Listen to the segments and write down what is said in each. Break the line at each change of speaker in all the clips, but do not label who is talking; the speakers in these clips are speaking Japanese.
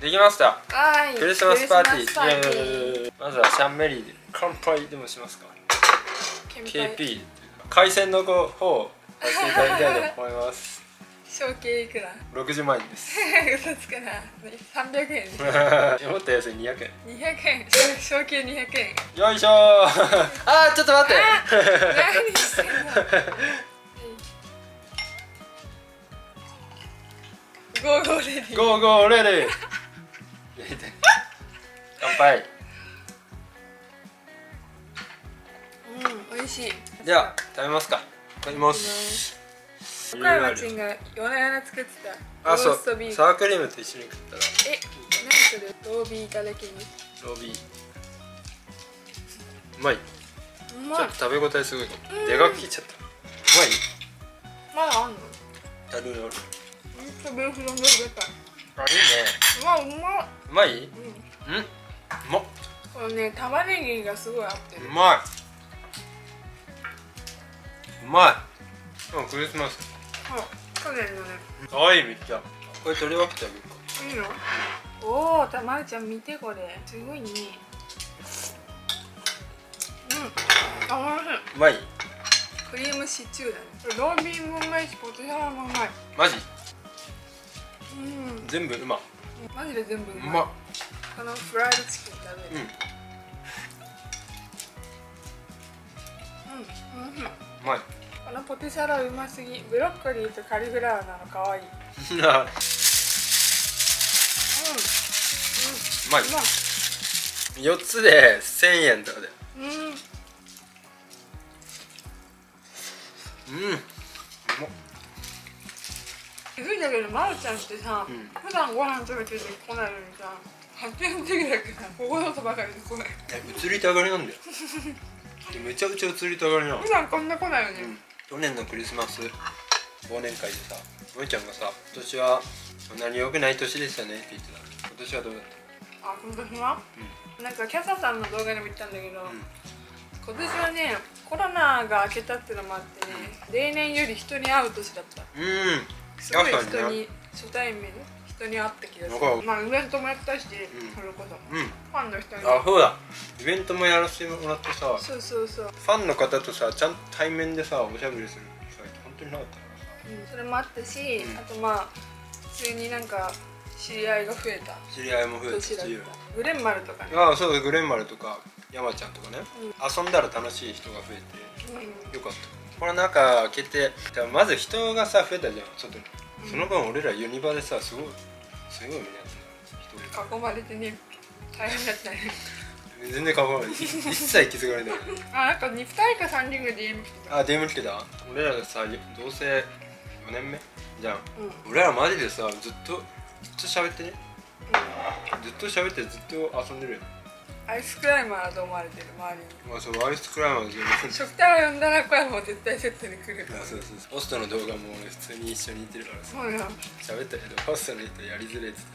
できました。
はい。
クリスマスパーティー。まずはシャンメリーで乾杯でもしますか。KP 海鮮の方をさせていただきたいと思います。
小計いくら
？60万円です。
嘘つくな。300円。
もっと安い。200円。
200円。小計200円。
よいしょー。あーちょっと待って。
何してんの？ゴーゴーレディー。
ゴーゴーレディー乾杯。
うん美味しい。
では食べますか。いただきます。
岡山ちんが夜な夜な作ってた。
あそう。サワークリームと一緒に食ったら。
え何それ？ロービーいただきに
ロビー。うまい。う
まい。
ちょっと食べ応えすごいでかく切っちゃった。う
まだあんの？
まいあるある。
めっちゃビーフ丼が出た
あいいね。
うまいうまっ。
うまい？うん。
う
まっ。
このね玉ねぎがすごい合ってる。
うまい。うまい。うんクリスマス。
あ去年のね。
かわいいめっちゃ。これ取り分けてあげるか。
いいの？おおたまるちゃん見てこれ。すごいね。うん。あおいしい。う
まい？
クリームシチューだね。ロービーもうまいしポテサラもうまい。
マジ？
うん
全部うま。
マジで全部うまい。
うま。っ
このフライドチキン食べる。
うん。
うん、う
まい。
このポテサラうますぎ。ブロッコリーとカリフラワーなのかわいい。うんうんう
うまい
まい
4つで1000円とかで
うん。
うん。うまっ
気づいたけどまるちゃんってさ、
うん。
普段ご飯食べてて来ないのにさ発展的だけどここぞとばかりで来ない。
え移りたがりなんだよ。めちゃくちゃ移りたがりなの。
普段こんな来ないよね、
去年のクリスマス忘年会でさもえちゃんがさ今年はそんなに良くない年でしたねって言ってた。今年はどうだっ
あ今年は、なんかキャサさんの動画でも言ったんだけど、今年はねコロナが明けたってのもあってね例年より人に会う年だった
た。うん
すごい人に初対面人に会った気がす
る。
る。まあイベントもやったし、
ん。
それこそ
うん。
ファンの人に。
あそうだ。イベントもやらせてもらってさ。
そうそうそう、
ファンの方とさちゃんと対面でさおしゃべりする機会って本当になかったからさ。
うん、それもあったし、
うん。
あとまあ普通になんか知り合いが増えた。
知り合いも増え
たグレンマルとかね。
ああそうだグレンマルとか山ちゃんとかね、遊んだら楽しい人が増えて
うん。
よかったコロナ禍明けてまず人がさ増えたじゃん。外にその分俺らユニバでさすごいすごい目にあった
囲まれてね大変だったね
人全然変わらない一切気づかれない
あなんか2人か3人が DM 来てた
あ DM 来てた俺らがさ同棲4年目じゃん
うん
俺らマジでさずっとずっと喋ってねずっと喋ってずっと遊んでるよ
アイスクライマーだと思われてる？周りに。
まあそうアイスクライマー全部
食タを呼んだら小山も絶対セットに来るから
そうそうそうホストの動画も俺普通に一緒にいてるからさ。
そうよ。
喋ったけどホストの人やりづれえっつって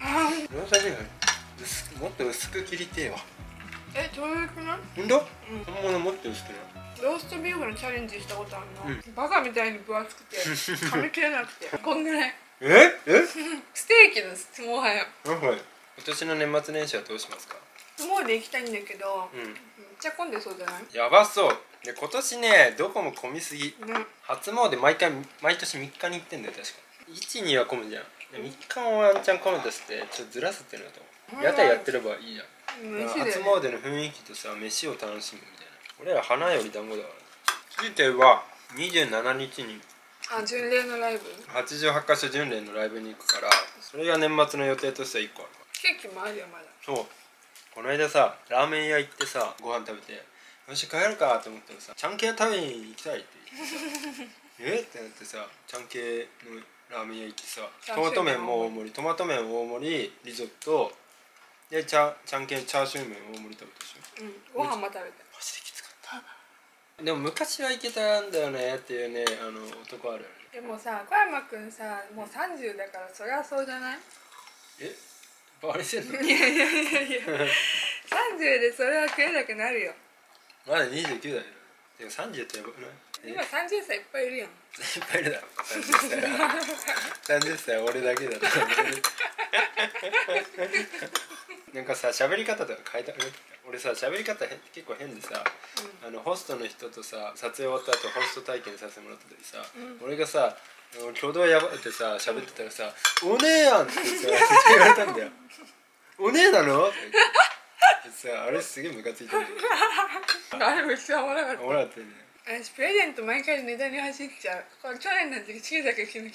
あ
た俺最近薄くもっと薄く切りてえわ。
えちょうどよくない
ほんと、
うん。
本物もっと薄くな
ローストビーフのチャレンジしたことあるの、
うん。
バカみたいに分厚くて 噛み切れなくてこんぐらい。
え？え？
ステーキですもはや。
なんか今年の年末年始はどうしますか？
相撲で行きたいんだけど、
うん。
めっちゃ混んでそうじゃない？
やばそう。で今年ねどこも混みすぎ。
ね。
初詣毎回毎年3日に行ってんだよ確か。12は混むじゃん。で3日もワンチャン混むとしてちょっとずらすっていうのだと思う。屋台やってればいいじゃん。
飯
初
で、
詣の雰囲気とさ飯を楽しむみたいな。俺ら花より団子だから。ついては27日に。
あ巡礼のライブ
？88カ所巡礼のライブに行くからそれが年末の予定としては1個ある
ケーキもあるよまだ。
そうこの間さラーメン屋行ってさご飯食べてよし帰るかと思ったらさちゃん系食べに行きたいって言ってさ え？ってなってさちゃん系のラーメン屋行ってさトマト麺も大盛りトマト麺大盛りリゾットでちゃちゃん系チャーシュー麺大盛り食べたでしょ？
うんご飯も食べた。
マジできつかった。でも昔は行けたんだよねっていうねあの男ある
でもさ小山くんさもう30だからそりゃそうじゃない？
え？バレてんの
いやいやいやいや。30でそれは食えなくなるよ。
まだ29だよ。でも30ってやばくない？
今30歳いっぱいいるやん。
いっぱいいるだろ。30歳は30 歳は俺だけだとなんかさ喋り方とか変えた俺さ喋り方結構変でさ、あのホストの人とさ撮影終わった後ホスト体験させてもらった時さ、俺がさ挙動やばってさ喋ってたらさ「お姉やん!」ってさ言われたんだよ 「お姉なの?」ってさあれすげえムカついたんだよ
あれめっちゃおもろかった。
俺だってね
私プレゼント毎回ネタに走っちゃう。これ去年の時小さく昨日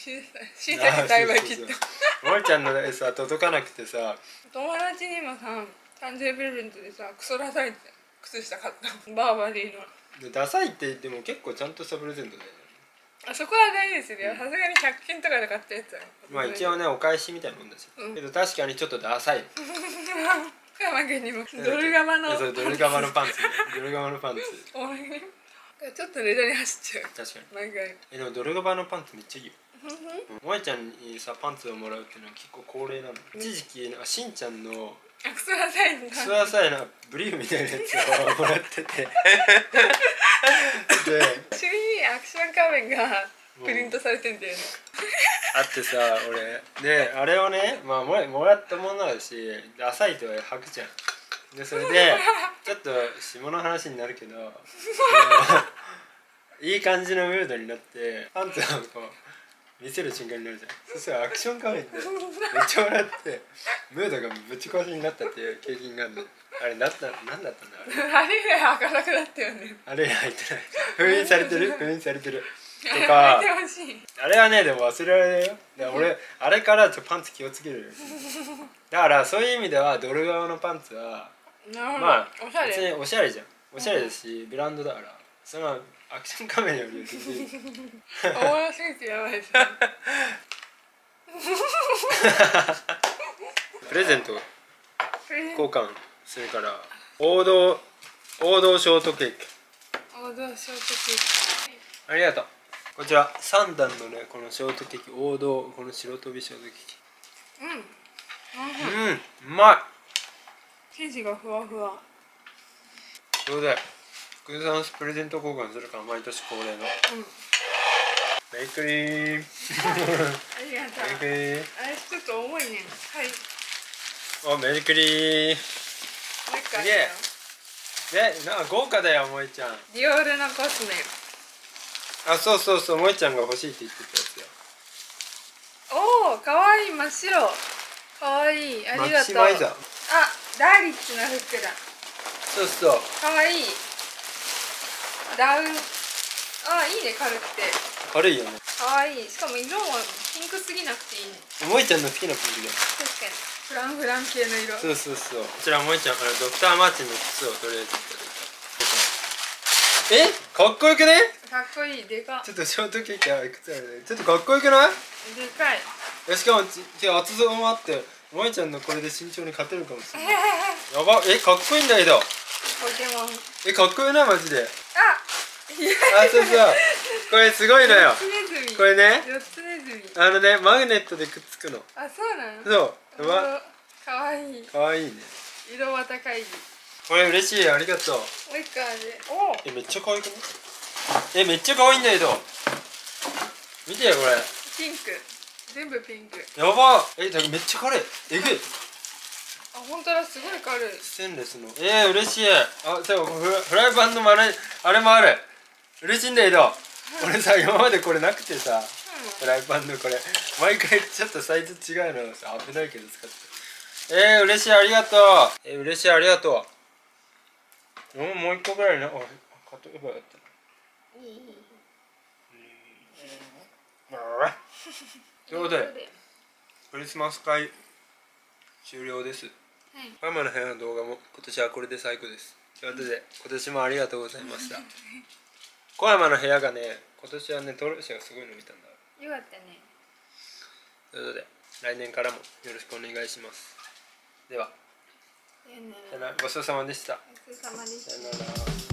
小さく栽培切った。
もえちゃんのさ届かなくてさ。
友達にもさ誕生日プレゼントでさクソダサいって靴下買った。バーバリーの。
でダサいって言っても結構ちゃんとしたプレゼントだよね。
あそこは大事ですよさすがに100均とかで買ったやつは
まあ一応ねお返しみたいなもんだし、
うん。
けど確かにちょっとダサい。
深山家にも。ドルガバの
ドルガバのパンツ。ね ドルガバのパンツ
ちょっとネタに走っちゃう。
確かに。
毎回。
えでもドルガバのパンツめっちゃいいよ。萌えちゃんにさパンツをもらうっていうのは結構恒例なの一時期なんかしんちゃんの
あクソダサいんだ
ツアーサイなブリーフみたいなやつをもらってて。で
不思議にアクション仮面がプリントされてんだよね。
あってさ俺。であれをねまあもらもらったものだしダサいとは履くじゃん。でそれで ちょっと下の話になるけど いい感じのムードになってパンツをこう見せる瞬間になるじゃん。そしたらアクション仮面でめっちゃ笑ってムードがぶち壊しになったっていう経験があるの。あれなった何だったんだあれ。
あれが開かなくなったよね。
あれ入ってない。封印されてる？封印されてる。と
あれ
かあれはねでも忘れられないよ。で俺あれからちょっとパンツ気をつける。よ だからそういう意味ではドル側のパンツは
なるほど、
まあ
おしゃれ。
別におしゃれじゃん。おしゃれだしブランドだから。そのアクション仮面より全然。
おもろすぎてやばいですね
プレゼント交換するから王道王道ショートケーキ。
王道ショートケ
ありがとう。こちら3段のねこのショートケーキ王道この白飛びショートケーキ。
ーキうん。
うんうまい
生地がふわふわ。
ちょうだいクリスマスプレゼント交換するから毎年恒例の。
うん。
メリークリー。ム
ありがとう。
メリークリ
あれちょっと重いね。はい。
おメリークリー。ム
もう一個ある
すげえ。でなんか豪華だよ萌ちゃん。
ディオールのコスメ。
あそうそうそう萌ちゃんが欲しいって言ってたやつよ。
おおかわいい。真っ白。かわいい。あ
マ
りがとうダーリッチの服だ
そうそう。
かわいい。ダウン。あいいね軽くて。
軽いよね。
かわいい。しかも色もピンクすぎなくていいね。
萌ちゃんの好きなピンクだよ。
確かに。フランフラン系の色。
そうそうそう。こちら萌ちゃんからドクターマーチンの靴をとりあえずえ？かっこよくね？
かっこいい。でか。
ちょっとショートケーキはいくつある？ねちょっとかっこよくない？
でかい。
えしかもちち厚さもあって萌ちゃんのこれで身長に勝てるかもしれない。やばえかっこいいんだけど。
ポケモン。
えかっこいいなマジで。
あ
あそうそう。これすごいのよ。
四つネズミ。
これね。
四つネズミ。
あのねマグネットでくっつくの。
あそうなの？
そう。やば。
かわいい。
かわいいね。
色は高い。
これ嬉しいありがとう。
もう一個ある。お。
えめっちゃ可愛くない？えめっちゃ可愛いんだけど。見てよこれ。
ピンク全部ピンク。
やば。えだめっちゃ軽い。えぐい。
あ本当だすごい軽い。
ステンレスの。えー、嬉しい。あそうフラフライパンのまねあれもある。嬉しいんだけど俺さ今までこれなくてさフライパンのこれ。毎回ちょっとサイズ違うのさ危ないけど使って。えー、嬉しいありがとう。えー、嬉しいありがとう。うんもう一個ぐらいなあ買っとけばよかった。なということでクリスマス会終了です。
はい。
ママの部屋の動画も今年はこれで最後です。ということで今年もありがとうございました。小山の部屋がね今年はね登録者がすごい伸びたんだ。
よかったね。
ということで来年からもよろしくお願いします。では。
さよな
さよなら。ごちそうさまでした。
お疲れ様でした